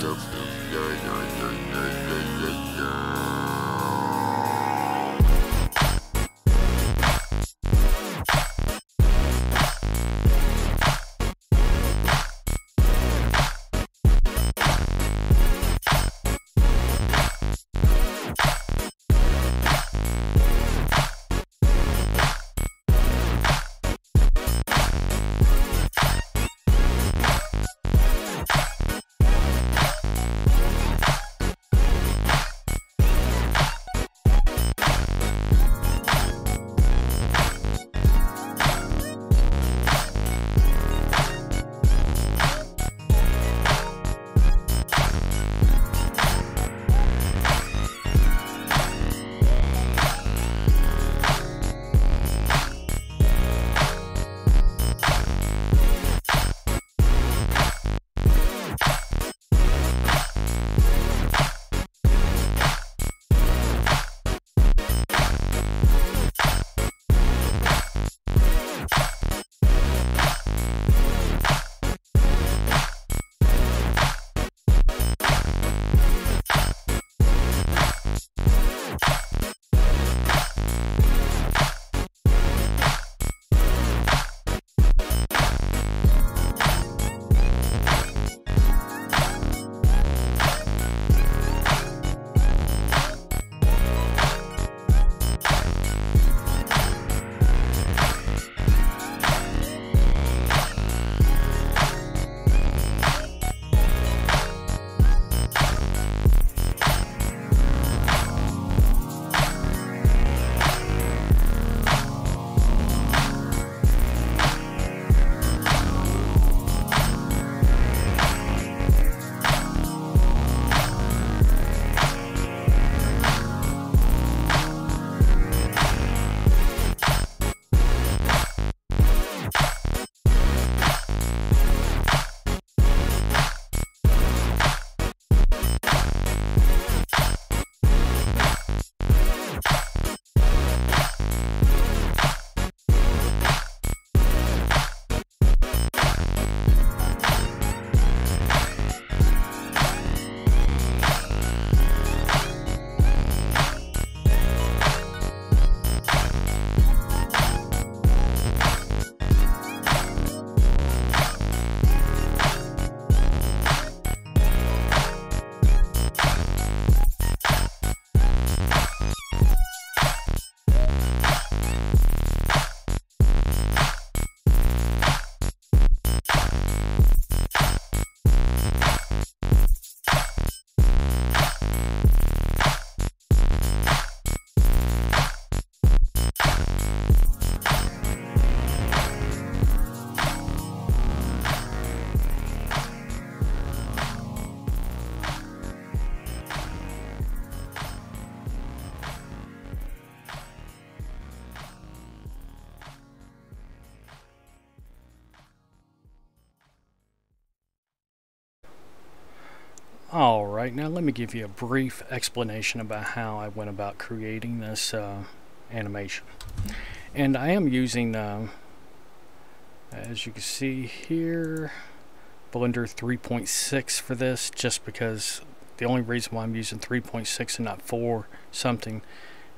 the Alright, now let me give you a brief explanation about how I went about creating this uh, animation. And I am using, uh, as you can see here, Blender 3.6 for this, just because the only reason why I'm using 3.6 and not 4 something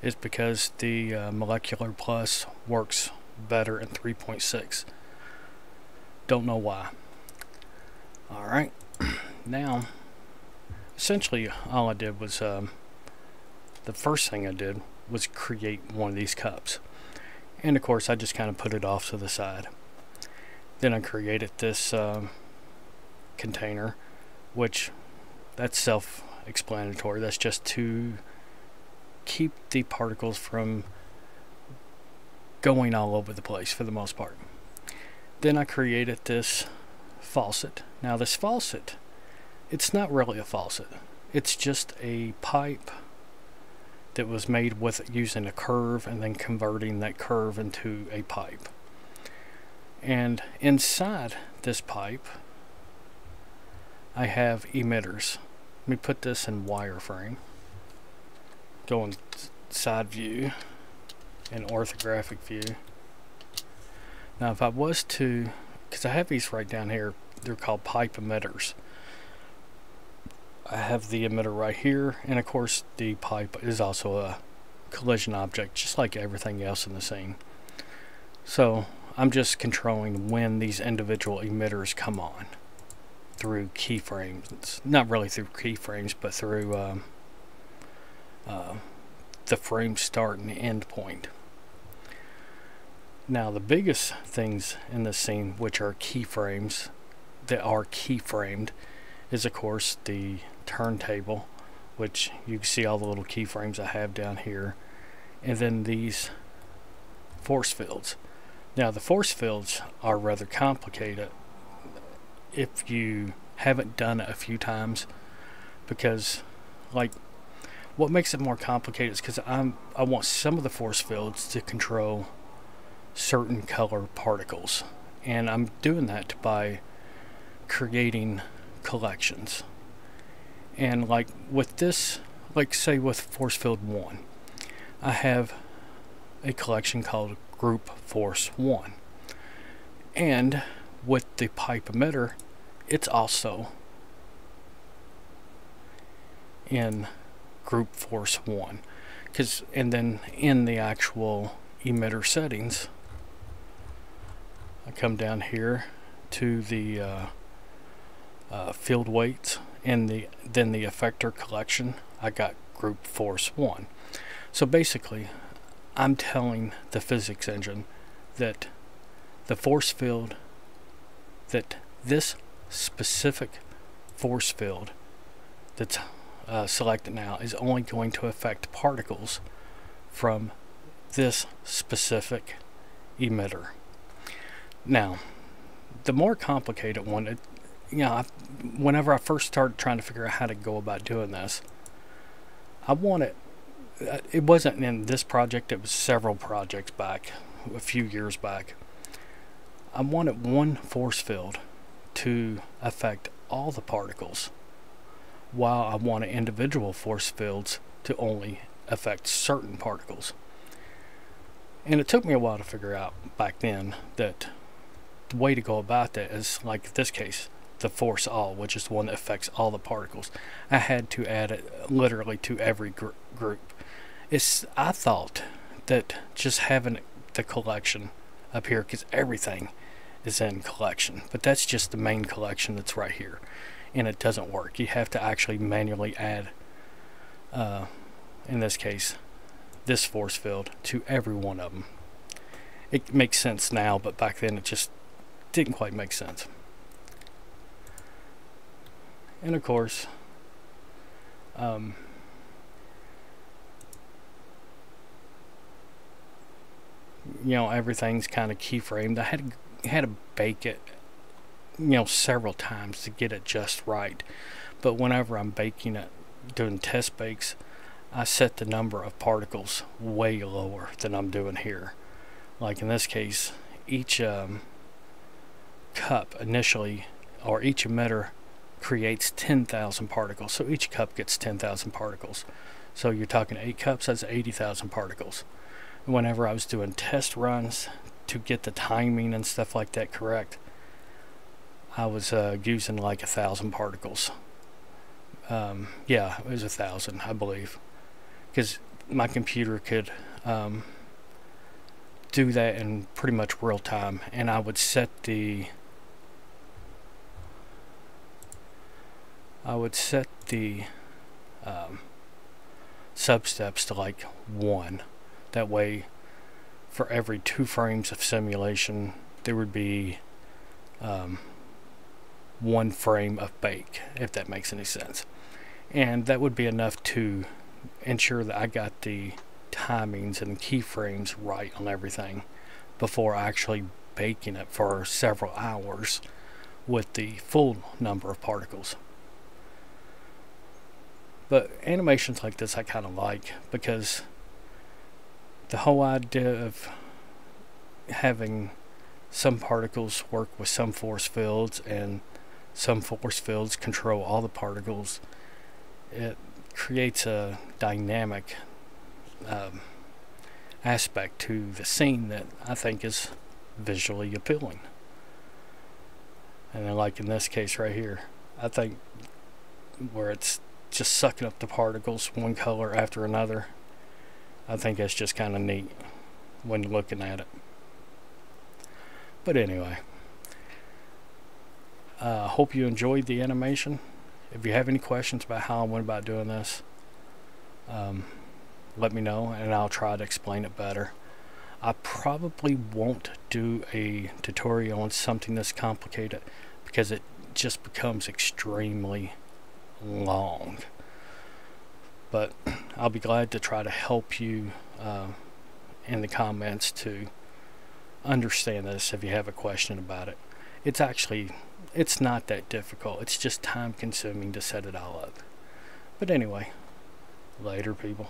is because the uh, Molecular Plus works better in 3.6. Don't know why. Alright, now essentially all I did was um, the first thing I did was create one of these cups. And of course I just kind of put it off to the side. Then I created this um, container which that's self-explanatory. That's just to keep the particles from going all over the place for the most part. Then I created this faucet. Now this faucet it's not really a faucet. It's just a pipe that was made with using a curve and then converting that curve into a pipe. And inside this pipe, I have emitters. Let me put this in wireframe. Go in side view and orthographic view. Now if I was to, because I have these right down here, they're called pipe emitters. I have the emitter right here, and of course the pipe is also a collision object, just like everything else in the scene. So I'm just controlling when these individual emitters come on through keyframes. Not really through keyframes, but through um, uh, the frame start and end point. Now the biggest things in this scene, which are keyframes, that are keyframed, is of course the turntable, which you can see all the little keyframes I have down here, and then these force fields. Now the force fields are rather complicated if you haven't done it a few times because like what makes it more complicated is because I'm I want some of the force fields to control certain color particles. And I'm doing that by creating collections and like with this like say with force field 1 I have a collection called group force 1 and with the pipe emitter it's also in group force 1 because and then in the actual emitter settings I come down here to the uh, uh, field weights and the then the effector collection I got group force 1 so basically I'm telling the physics engine that the force field that this specific force field that's uh, selected now is only going to affect particles from this specific emitter. Now, the more complicated one, it, you know, I, whenever I first started trying to figure out how to go about doing this, I wanted, uh, it wasn't in this project, it was several projects back, a few years back. I wanted one force field to affect all the particles, while I wanted individual force fields to only affect certain particles. And it took me a while to figure out back then that the way to go about that is like this case, the force all, which is the one that affects all the particles. I had to add it literally to every gr group. It's I thought that just having the collection up here, because everything is in collection, but that's just the main collection that's right here, and it doesn't work. You have to actually manually add, uh, in this case, this force field to every one of them. It makes sense now, but back then it just didn't quite make sense. And of course, um, you know, everything's kind of keyframed. I had had to bake it, you know, several times to get it just right. But whenever I'm baking it, doing test bakes, I set the number of particles way lower than I'm doing here. Like in this case, each um, cup initially, or each emitter creates 10,000 particles. So each cup gets 10,000 particles. So you're talking 8 cups, that's 80,000 particles. Whenever I was doing test runs to get the timing and stuff like that correct, I was uh, using like a thousand particles. Um, yeah, it was a thousand, I believe because my computer could um, do that in pretty much real time and I would set the I would set the um, sub steps to like one that way for every two frames of simulation there would be um, one frame of bake if that makes any sense and that would be enough to ensure that I got the timings and keyframes right on everything before actually baking it for several hours with the full number of particles. But animations like this I kind of like because the whole idea of having some particles work with some force fields and some force fields control all the particles it creates a dynamic um, aspect to the scene that I think is visually appealing. And then like in this case right here, I think where it's just sucking up the particles one color after another. I think that's just kind of neat when looking at it. But anyway, I uh, hope you enjoyed the animation. If you have any questions about how I went about doing this, um, let me know and I'll try to explain it better. I probably won't do a tutorial on something this complicated because it just becomes extremely long. But I'll be glad to try to help you uh, in the comments to understand this if you have a question about it. It's actually, it's not that difficult. It's just time consuming to set it all up. But anyway, later people.